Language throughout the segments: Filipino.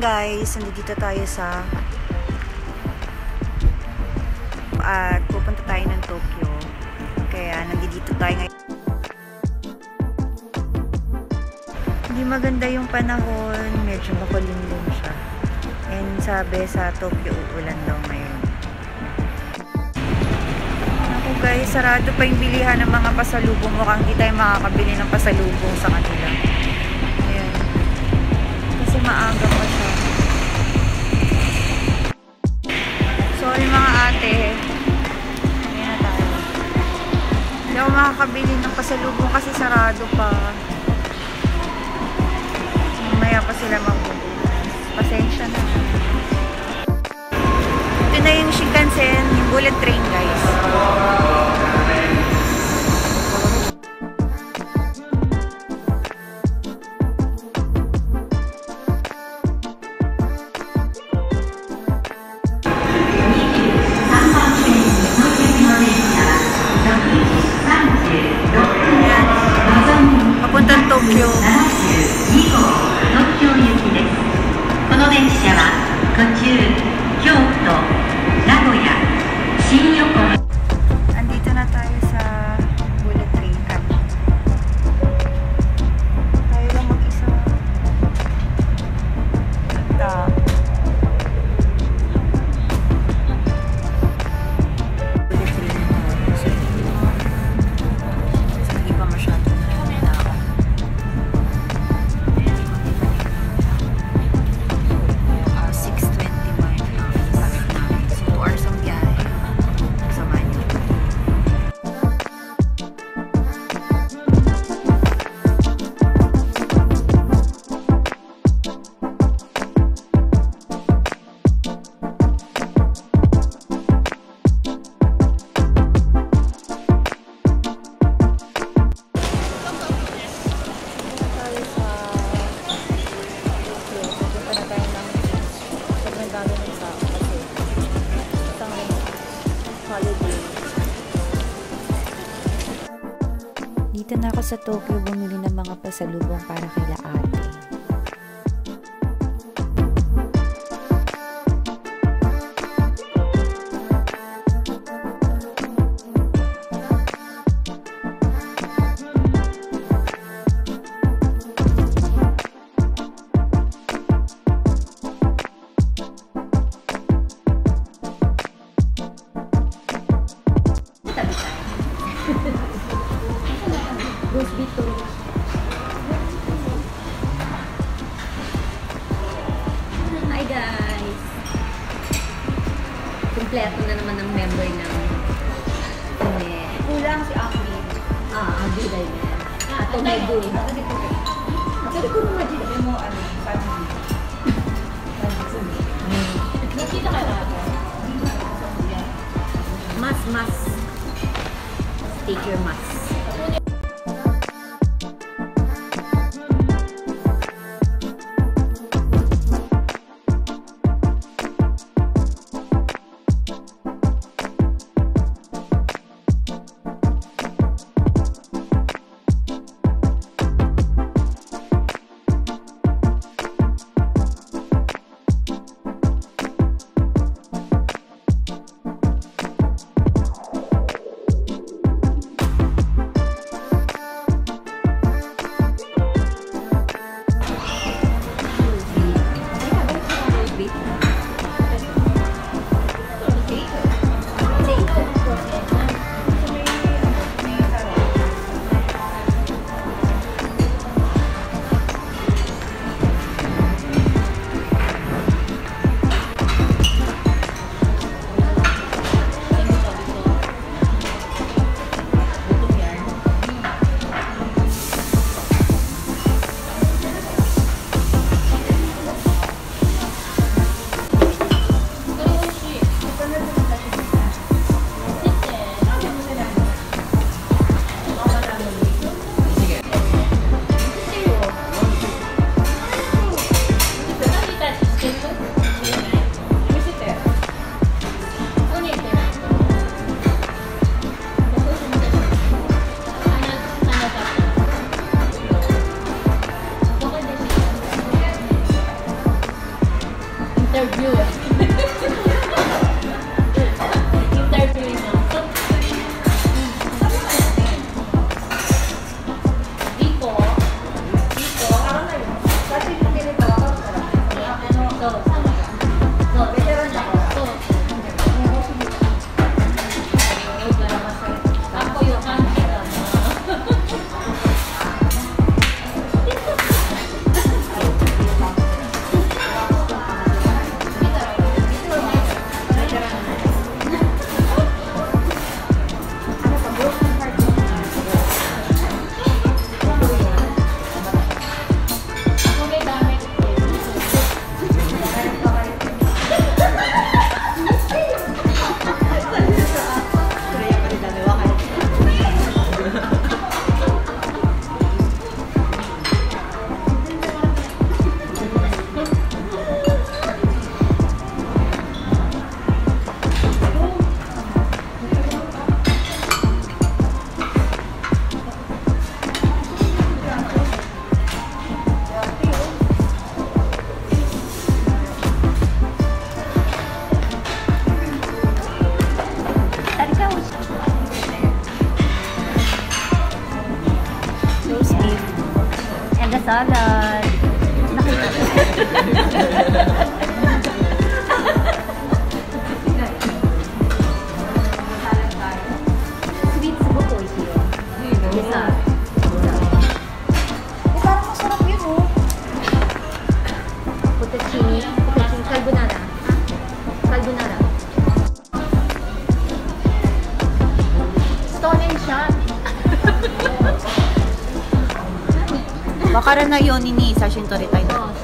guys, nandito tayo sa at pupunta tayo ng Tokyo. Kaya nandito tayo ngayon. Hindi maganda yung panahon, medyo makulimlim siya. And sabi sa Tokyo, ulan daw ngayon. Ako guys, sarado pa yung bilihan ng mga pasalubong. Mukhang hindi tayo makakabili ng pasalubong sa kanila. Maaga pa siya. Sorry mga ate. Ayan na tayo. Hindi ako makakabili ng pasalubong kasi sarado pa. Mamaya pa sila magbubukas. Pasensya na. Ito na yung Shinkansen, yung bullet train guys. 京都名古屋新横浜。Dito na ako sa Tokyo bumili ng mga pasalubong para kay ate. Kompleto na naman ang member ng Tune. Kulang si Aki. Ah, Abi dahil yan. At Tomegu. Sabi ko naman dito mo ano, family. Nakita ka na ako. Mas, mas. Take your mas. They're Jewish. Salad. Sweet 分からないようにに写真撮りたいと思います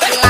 Yeah.